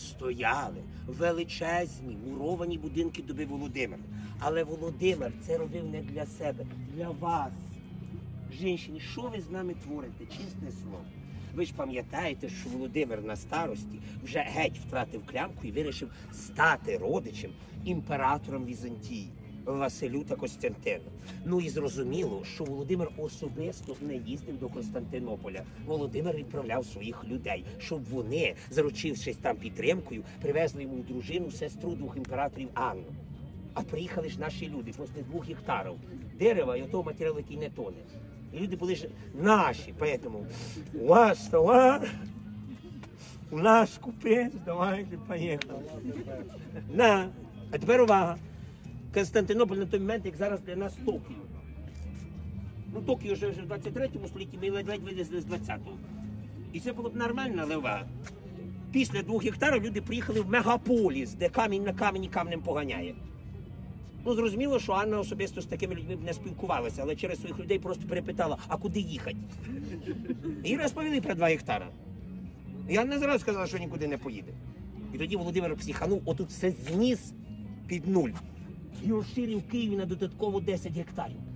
стояли величезні муровані будинки доби Володимира. Але Володимир це робив не для себе, для вас. Жінщині, що ви з нами творите? Чесне слово. Ви ж пам'ятаєте, що Володимир на старості вже геть втратив клямку і вирішив стати родичем імператором Візантії. Василю та Костянтину. Ну і зрозуміло, що Володимир особисто не їздив до Константинополя. Володимир відправляв своїх людей, щоб вони, заручившись там підтримкою, привезли йому дружину сестру двох імператорів Анну. А приїхали ж наші люди після двох гектарів дерева і того матеріалу, який не тоне. І люди були ж наші, поэтому у вас товар, у нас купець, давайте поїхали. На. А тепер увага. Константинополь на той момент, як зараз для нас Токіо. Ну, Токіо вже в 23 столітті ми ледь-ледь вилізли з 20-го. І це було б нормально, але увага. Після двох гектарів люди приїхали в мегаполіс, де камінь на камені камнем поганяє. Ну, зрозуміло, що Анна особисто з такими людьми б не спілкувалася, але через своїх людей просто перепитала, а куди їхати? І розповіли про два гектара. І Анна зразу сказала, що нікуди не поїде. І тоді Володимир психанув, отут все зніс під нуль. І розширив Києві на додатково 10 гектарів.